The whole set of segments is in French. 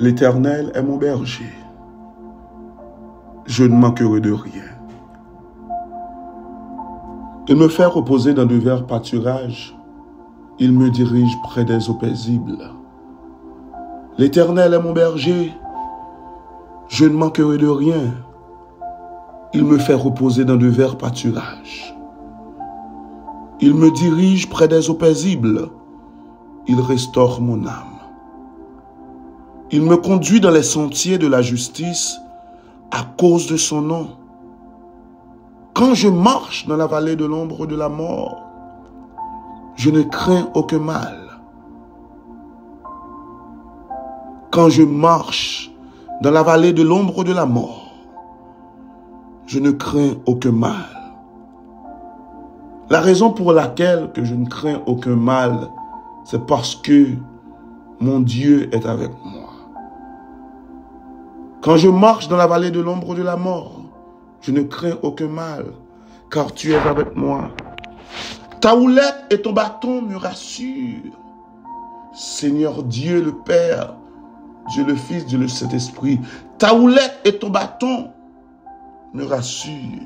L'Éternel est mon berger. Je ne manquerai de rien. Il me fait reposer dans de verts pâturages. Il me dirige près des eaux paisibles. L'Éternel est mon berger. Je ne manquerai de rien. Il me fait reposer dans de verts pâturages. Il me dirige près des eaux paisibles. Il restaure mon âme. Il me conduit dans les sentiers de la justice à cause de son nom. Quand je marche dans la vallée de l'ombre de la mort, je ne crains aucun mal. Quand je marche dans la vallée de l'ombre de la mort, je ne crains aucun mal. La raison pour laquelle que je ne crains aucun mal, c'est parce que mon Dieu est avec moi. Quand je marche dans la vallée de l'ombre de la mort, je ne crains aucun mal, car tu es avec moi. Ta houlette et ton bâton me rassurent. Seigneur Dieu le Père, Dieu le Fils, Dieu le Saint-Esprit, ta houlette et ton bâton me rassurent.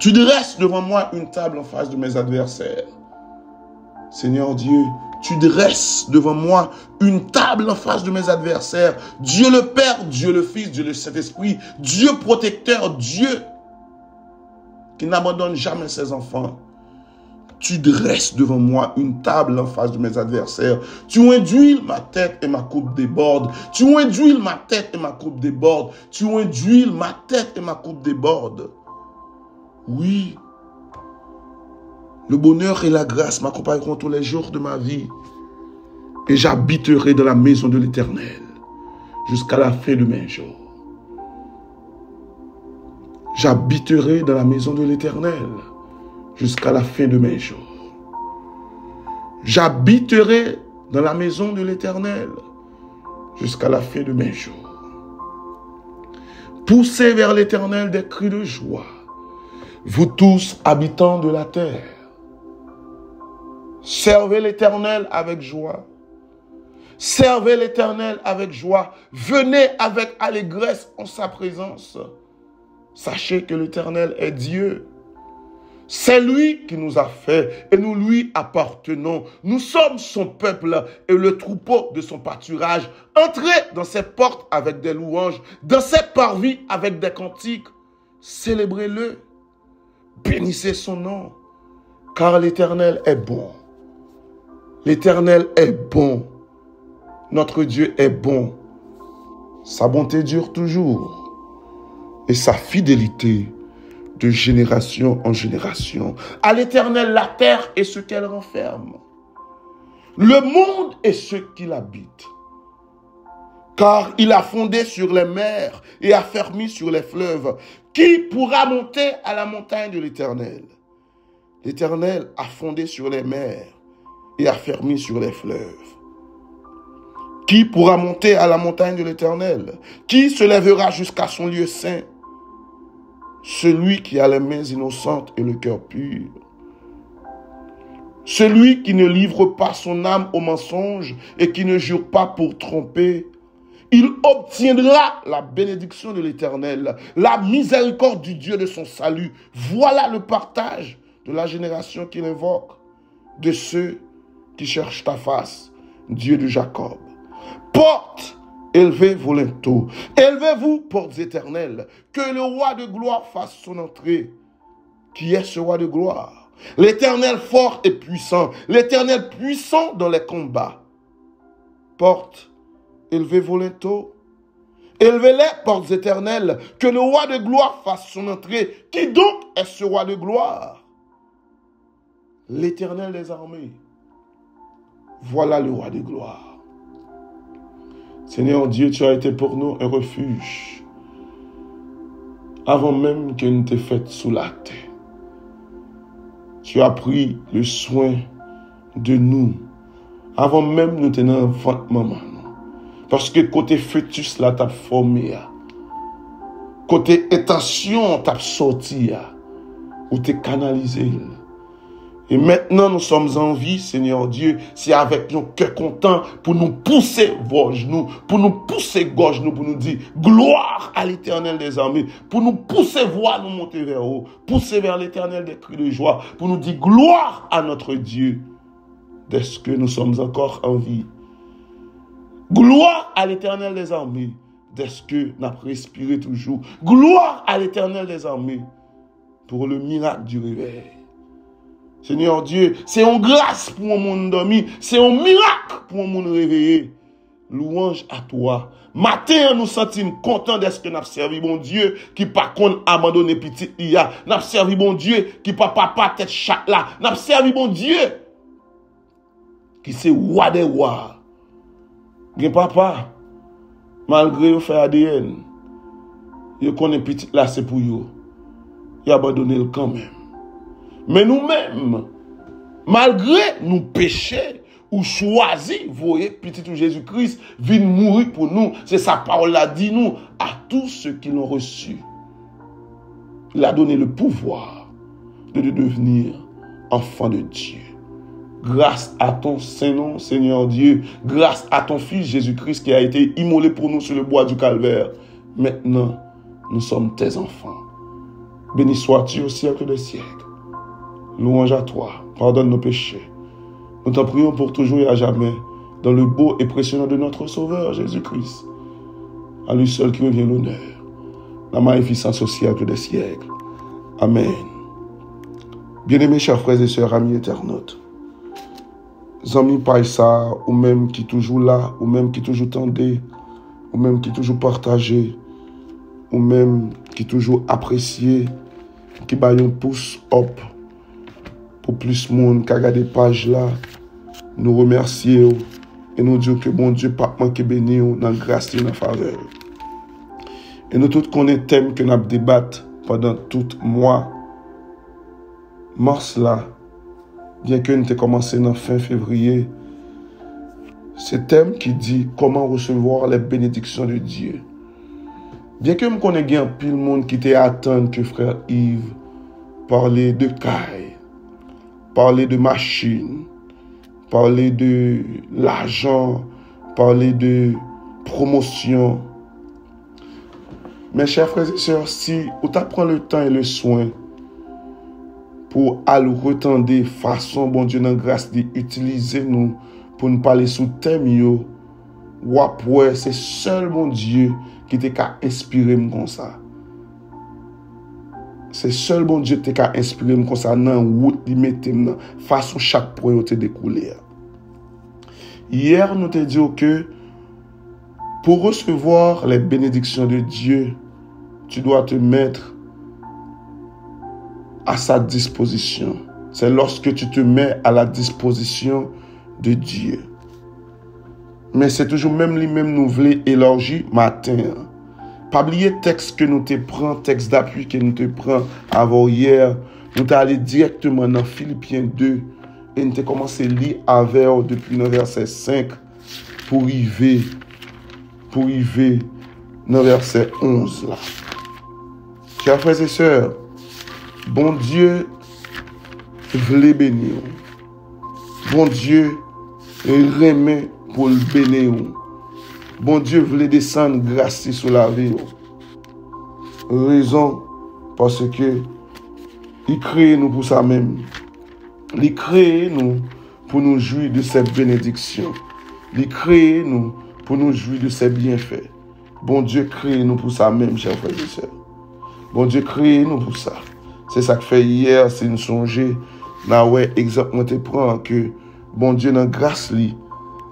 Tu dresses devant moi une table en face de mes adversaires. Seigneur Dieu, tu dresses devant moi une table en face de mes adversaires. Dieu le Père, Dieu le Fils, Dieu le Saint-Esprit, Dieu protecteur, Dieu qui n'abandonne jamais ses enfants. Tu dresses devant moi une table en face de mes adversaires. Tu induis ma tête et ma coupe déborde. Tu induis ma tête et ma coupe déborde. Tu induis ma tête et ma coupe déborde. Oui, le bonheur et la grâce m'accompagneront tous les jours de ma vie. Et j'habiterai dans la maison de l'Éternel jusqu'à la fin de mes jours. J'habiterai dans la maison de l'Éternel jusqu'à la fin de mes jours. J'habiterai dans la maison de l'Éternel jusqu'à la fin de mes jours. Poussez vers l'Éternel des cris de joie, vous tous habitants de la terre. Servez l'Éternel avec joie. Servez l'Éternel avec joie. Venez avec allégresse en sa présence. Sachez que l'Éternel est Dieu. C'est lui qui nous a fait et nous lui appartenons. Nous sommes son peuple et le troupeau de son pâturage. Entrez dans ses portes avec des louanges, dans ses parvis avec des cantiques. Célébrez-le. Bénissez son nom, car l'Éternel est bon. L'Éternel est bon. Notre Dieu est bon. Sa bonté dure toujours. Et sa fidélité de génération en génération. À l'Éternel, la terre et ce qu'elle renferme. Le monde et ce qu'il habite. Car il a fondé sur les mers et a fermé sur les fleuves. Qui pourra monter à la montagne de l'Éternel? L'Éternel a fondé sur les mers et affermi sur les fleuves. Qui pourra monter à la montagne de l'Éternel? Qui se lèvera jusqu'à son lieu saint? Celui qui a les mains innocentes et le cœur pur. Celui qui ne livre pas son âme au mensonge et qui ne jure pas pour tromper. Il obtiendra la bénédiction de l'Éternel, la miséricorde du Dieu de son salut. Voilà le partage de la génération qu'il invoque, de ceux qui cherche ta face, Dieu de Jacob. Porte, élevez vos linteaux, élevez-vous, portes éternelles, que le roi de gloire fasse son entrée. Qui est ce roi de gloire? L'éternel fort et puissant, l'éternel puissant dans les combats. Porte, élevez vos linteaux, élevez-les, portes éternelles, que le roi de gloire fasse son entrée. Qui donc est ce roi de gloire? L'éternel des armées. Voilà le roi de gloire. Seigneur Dieu, tu as été pour nous un refuge avant même que ne t'ait faite sous la terre. Tu as pris le soin de nous avant même nous tenir enfant maman. Non? Parce que côté fœtus là, t'as formé. Ah. Côté intention, t'as sorti. Ah. Ou t'es canalisé. Et maintenant, nous sommes en vie, Seigneur Dieu. C'est avec nos cœurs contents pour nous pousser vos genoux, pour nous pousser gauche nous, pour nous dire gloire à l'éternel des armées, pour nous pousser voix nous monter vers haut, pousser vers l'éternel des cris de joie, pour nous dire gloire à notre Dieu, dès que nous sommes encore en vie. Gloire à l'éternel des armées, dès que nous avons respiré toujours. Gloire à l'éternel des armées pour le miracle du réveil. Seigneur Dieu, se yon grase pou yon moun domi, se yon mirak pou yon moun reveye. Louange a toa. Matin nou sentim kontan deske nap servi bon Diyo ki pa kon abandone pitit iya. Nap servi bon Diyo ki pa pa pa tet chak la. Nap servi bon Diyo ki se wade waa. Gen papa, malgre yo fè ADN, yo konen pitit la se pou yo. Yo abandone l kanmen. Mais nous-mêmes, malgré nous péchés, ou choisi, voyez, petit Jésus-Christ vient mourir pour nous. C'est sa parole a dit nous à tous ceux qui l'ont reçu. Il a donné le pouvoir de devenir enfant de Dieu. Grâce à ton Saint-Nom, Seigneur Dieu, grâce à ton Fils Jésus-Christ qui a été immolé pour nous sur le bois du calvaire, maintenant, nous sommes tes enfants. Béni sois-tu au siècle des siècles. Louange à toi. Pardonne nos péchés. Nous t'en prions pour toujours et à jamais, dans le beau et précieux nom de notre Sauveur Jésus-Christ. À lui seul qui revient l'honneur, la magnificence au siècle des siècles. Amen. Bien-aimés chers frères et sœurs, amis internautes, amis ça, ou même qui toujours là, ou même qui toujours tendé, ou même qui toujours partagé, ou même qui toujours apprécié, qui baille un pouce up pou plis moun kagade paj la. Nou remersye ou, e nou diyo ke bon Diyo papman ke beni ou nan grasti nan fave ou. E nou tout konen tem ke nap debat padan tout mwa. Mars la, byen ke nou te komanse nan fin fevriye, se tem ki di koman resevoir le benediksyon de Diyo. Bien ke m konen gen pil moun ki te atan ke frère Yves parle de Kaye, parler de machines, parler de l'argent, parler de promotion. Mes chers frères et sœurs, si ou ta pran le tan et le soin pou al retan de fason bon Dieu nan grase de utilize nou pou nou pale sou tem yo, wap wè se sol bon Dieu ki te ka espire m kon sa. Se sol bon Dje te ka inspire m konsa nan wout li metem nan fason chak proyo te dekoule ya. Yer nou te diyo ke pou resevoir le benediksyon de Dje tu doa te metre a sa disposisyon. Se loske tu te met a la disposisyon de Dje. Men se toujou menm li menm nou vle elorji matin. Pabliye tekst ke nou te pran, tekst d'apuy ke nou te pran avon yer, nou te ale direktman nan Filipien 2, e nou te komanse li aveyo depi nan verset 5 pou rive, pou rive nan verset 11 la. Kya freze seur, bon Diyo vle bene ou. Bon Diyo reme pou l bene ou. Bon Diyo vle desan grasi sou la vi yo. Rezon, pase ke li kreye nou pou sa men. Li kreye nou pou nou jwi de se benediksyon. Li kreye nou pou nou jwi de se bienfè. Bon Diyo kreye nou pou sa men, chèr frèzè chèr. Bon Diyo kreye nou pou sa. Se sa k fè yèr, se nou sonje, nan wè egzap mwen te pran ke bon Diyo nan grase li,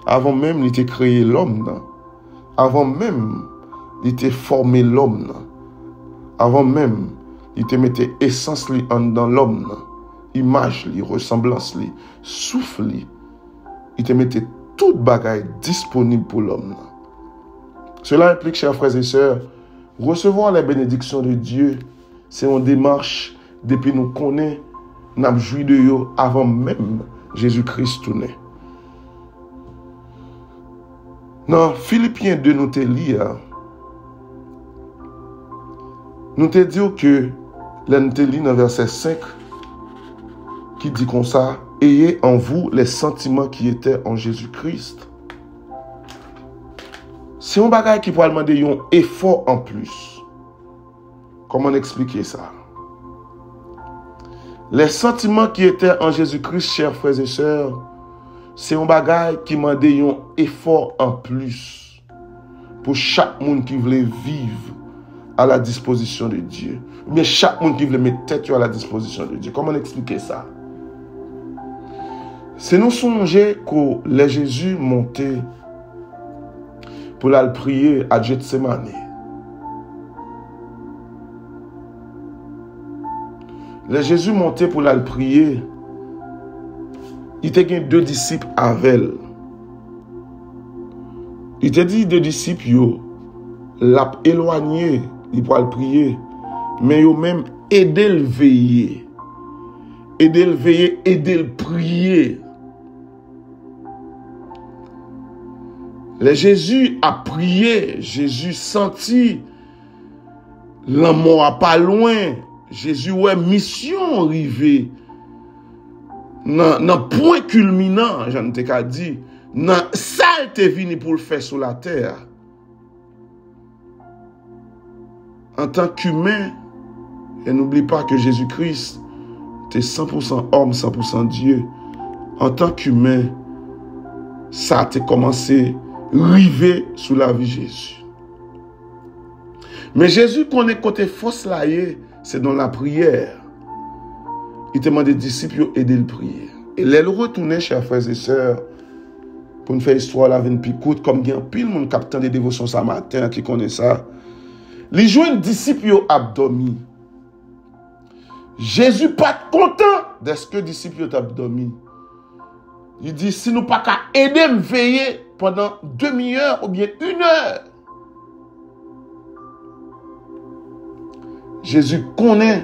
avon men li te kreye lòm nan. avan mèm non? li te forme l'om nan. Avan mèm li te mette esans li an dan l'om nan. Imaj li, ressemblans li, souf li. Li te mette tout bagay disponib pou l'om nan. Cela implique, chers frères et sœurs, recevoir la bénédiction de Dieu, c'est une démarche depuis nous connaît, n'a de yo avant même Jésus-Christ tout né. Nan Filipien 2 nou te li ya, nou te diyo ke la nou te li nan verset 5 ki di kon sa, Eye an vou les sentiments ki ete an Jésus-Christ. Se yon bagay ki pou alman de yon efor an plus, koman eksplike sa? Les sentiments ki ete an Jésus-Christ, chèr frèz et chèr, Se yon bagay ki mande yon efor an plus pou chak moun ki vle vive a la disposisyon de Diyo. Mwen chak moun ki vle metet yo a la disposisyon de Diyo. Koman eksplike sa? Se nou sonje ko le Jezu monte pou la l priye a Djet Semane. Le Jezu monte pou la l priye li te gen de disip avel. Li te di de disip yo, lap elwanye, li pral priye, men yo menm edel veye. Edel veye, edel priye. Le Jezu a priye, Jezu senti, lan mou a pa loin, Jezu wè misyon rive, nan, nan pouen kulminant, jan te ka di, nan sal te vini pou l fè sou la ter. An tan k'humen, e n'oubli pa ke Jésus-Christ te 100% om, 100% Diyo. An tan k'humen, sa te komanse rive sou la vi Jésus. Men Jésus konen kote fos la ye, se don la priyer. il te mande disipyo ede l priye. E lè l retoune chè frèz e sèr pou nou fè istwa la ven pi kout, kom gen pil moun kapitan de devosyon sa matin ki konen sa. Li jwen disipyo abdomi. Jezu pat kontan deske disipyo tabdomi. Li di, si nou pa ka edem veye pendant demi-heure ou bien une heure. Jezu konen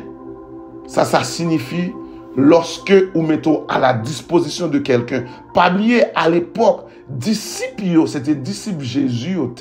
ça, ça signifie lorsque vous mettez à la disposition de quelqu'un. Pas à l'époque, disciples, c'était disciples Jésus au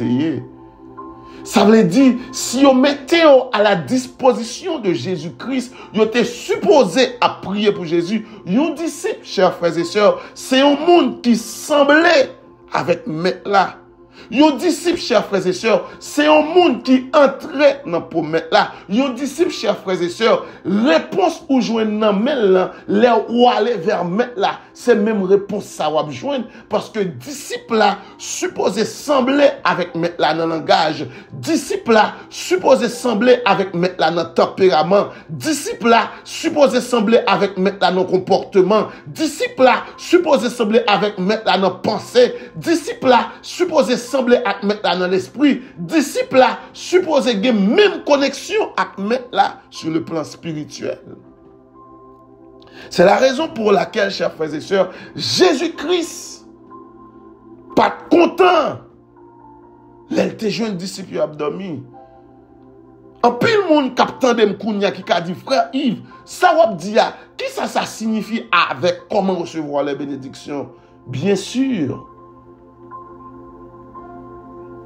Ça veut dire, si vous mettez à la disposition de Jésus-Christ, vous êtes supposé à prier pour Jésus. Un disciple, chers frères et sœurs, c'est un monde qui semblait avec là. Yon disip, chèr frèze sèr, se yon moun ki antre nan pou mèt la. Yon disip, chèr frèze sèr, repons ou jwen nan mèt la, lè ou ale ver mèt la. Se mèm repons sa wap jwen, paske disip la, suppose semblè avèk mèt la nan langaj. Disip la, suppose semblè avèk mèt la nan temperament. Disip la, suppose semblè avèk mèt la nan komportman. Disip la, suppose semblè avèk mèt la nan pensè. Disip la, suppose semblè sembler avec mettre là dans l'esprit, disciple là supposé avoir même connexion avec mettre là sur le plan spirituel. C'est la raison pour laquelle, chers frères et sœurs, Jésus-Christ, pas content, l'elle jeune disciple abdomi. En pile monde captant de m'kounya qui a dit, frère Yves, ça va dire, qui ça, ça signifie avec comment recevoir les bénédictions? Bien sûr,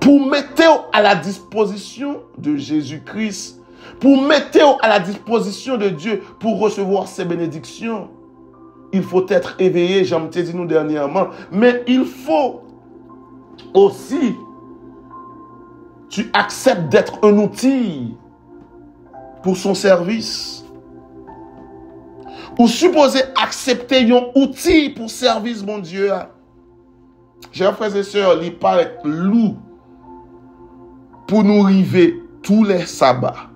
pour mettre à la disposition de Jésus-Christ pour mettre à la disposition de Dieu pour recevoir ses bénédictions. Il faut être éveillé, j'en ai dit nous dernièrement, mais il faut aussi tu acceptes d'être un outil pour son service. Ou supposer accepter un outil pour service, mon Dieu. Chers frères et sœurs, il paraît loup pour nous river tous les sabbats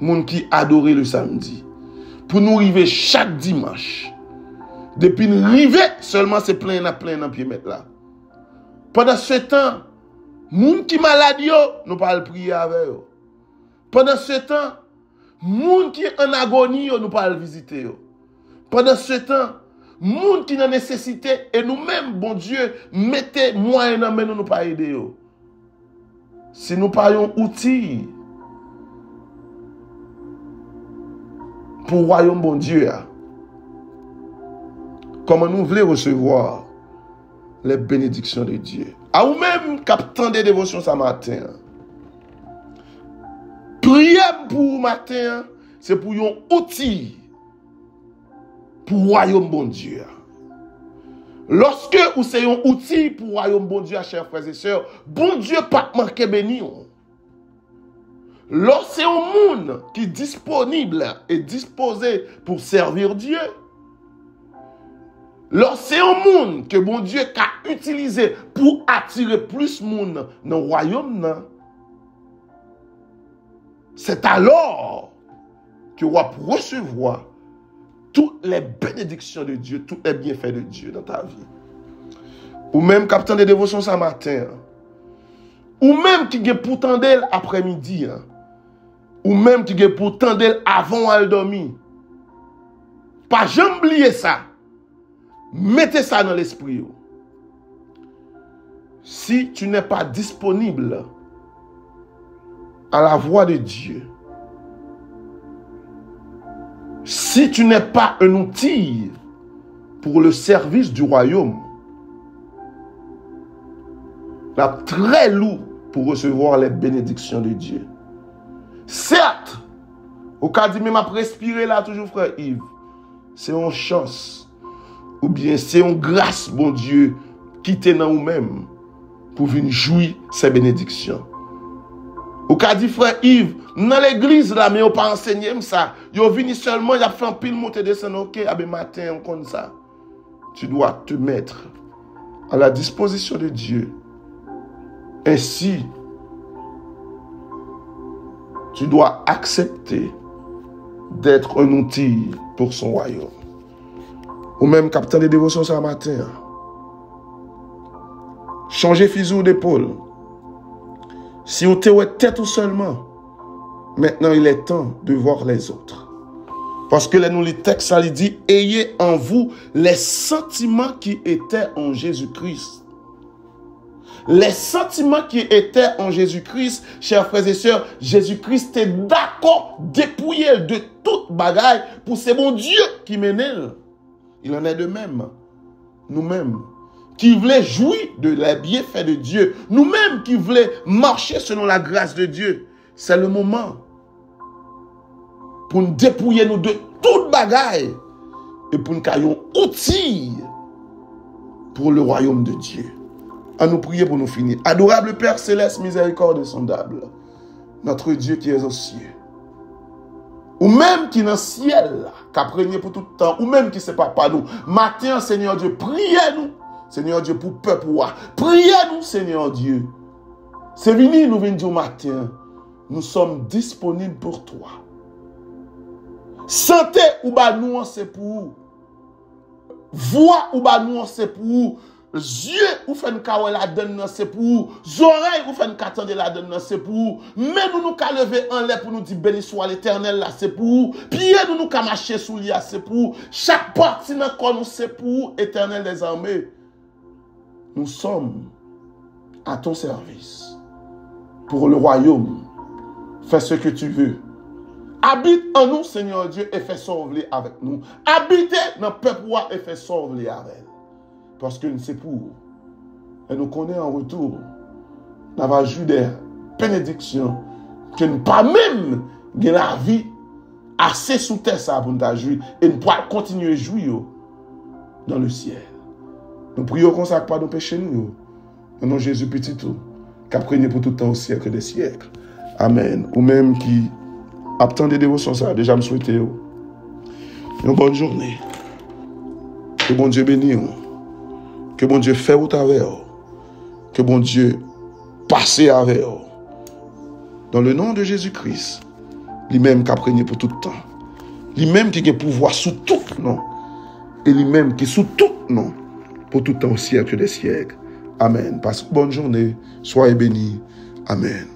moun qui adorait le samedi. Pour nous arriver chaque dimanche. Depuis nous arriver, seulement c'est plein à plein dans pied mettre là. Pendant ce temps, moun qui malade nous pas prier avec eux. Pendant ce temps, moun qui en agonie nous pas visiter. Pendant ce temps, moun qui en nécessité et nous-mêmes, bon Dieu, mettez moyens dans nous nous pas aider yo. Si nou pa yon outil pou rayon bon Diyo ya, koman nou vle resevoar le benediksyon de Diyo. A ou men kap tan de devosyon sa maten. Priye pou maten, se pou yon outil pou rayon bon Diyo ya. Loske ou se yon outil pou rayon bon Diyo a chèr frèze sèr, bon Diyo pat manke beni yon. Loske yon moun ki disponible e dispose pou servir Diyo, loske yon moun ke bon Diyo ka utilize pou atire plus moun nan rayon nan, set alor ki wap resevwa toutes les bénédictions de Dieu, tous les bienfaits de Dieu dans ta vie. Ou même capitaine de dévotion ce matin. Ou même qui est pourtant d'elle après-midi. Hein. Ou même qui est pourtant d'elle avant elle dormir. Pas jamais oublier ça. Mettez ça dans l'esprit. Si tu n'es pas disponible à la voix de Dieu, si tu n'es pas un outil pour le service du royaume, là, très lourd pour recevoir les bénédictions de Dieu. Certes, au cas de même respirer là, toujours frère Yves, c'est une chance, ou bien c'est une grâce, bon Dieu, qui t'est dans nous-mêmes pour venir jouir ces bénédictions. Ou ka di frère Yves, dans l'église là, mais on pas enseigné ça. Yo vini seulement, y a fait un pile monter descend, ok, abe matin, on compte ça. Tu dois te mettre à la disposition de Dieu. Ainsi, tu dois accepter d'être un outil pour son royaume. Ou même capitaine de dévotion ce matin. Changer fusil d'épaule. Si vous êtes tête ou seulement, maintenant il est temps de voir les autres. Parce que là, nous, les textes, ça dit, ayez en vous les sentiments qui étaient en Jésus-Christ. Les sentiments qui étaient en Jésus-Christ, chers frères et sœurs, Jésus-Christ est d'accord dépouiller de toute bagaille pour ce bon Dieu qui mène. Il en est de même. Nous-mêmes, qui voulait jouir de la bienfaits de Dieu, nous-mêmes qui voulons marcher selon la grâce de Dieu, c'est le moment pour nous dépouiller nous de toute bagaille et pour nous caillons outils pour le royaume de Dieu. À nous prier pour nous finir. Adorable Père céleste, miséricorde sondable, notre Dieu qui est au ciel. Ou même qui est dans le ciel, qui a pour tout le temps, ou même qui pas pas nous. Matin, Seigneur Dieu, priez-nous Seigneur Dieu, pour peuple, priez-nous, Seigneur Dieu. C'est venu, nous venons du matin. Nous sommes disponibles pour toi. Santé ou ba nous, c'est pour Voix ou ba nous, c'est pour Yeux ou fait une la donne, c'est pour Oreilles ou fait une de la donne, c'est pour Mais nous nous qu'à lever en l'air pour nous dire béni soit l'éternel là, c'est pour Pieds nous nous qu'à marcher sous l'IA, c'est pour Chaque partie dans corps nous, c'est pour éternel des armées nous sommes à ton service pour le royaume. Fais ce que tu veux. Habite en nous, Seigneur Dieu, et fais sauver avec nous. Habitez dans le peuple et fais sauver avec Parce que c'est pour. Et nous connaissons en retour d'avoir joué des bénédictions que nous pas même de la vie assez sous terre pour nous jouer et nous pourrons continuer à jouer dans le ciel. Nou priyo kon sa ak pa do peche nou yo. Nan nou Jezu petitou. Kap kwenye pou toutan ou siyekle de siyekle. Amen. Ou menm ki ap tan de devosyon sa, deja m souwete yo. Yon bonne journée. Que bon Dieu bénisse. Que bon Dieu fait route avec vous. Que bon Dieu passe avec vous. Dans le nom de Jésus-Christ, lui-même qui a prégné pour tout le temps. Lui-même qui a pouvoir sous tout nom. Et lui-même qui sous tout nom. Pour tout temps au siècle des siècles. Amen. Passe une bonne journée. Soyez bénis. Amen.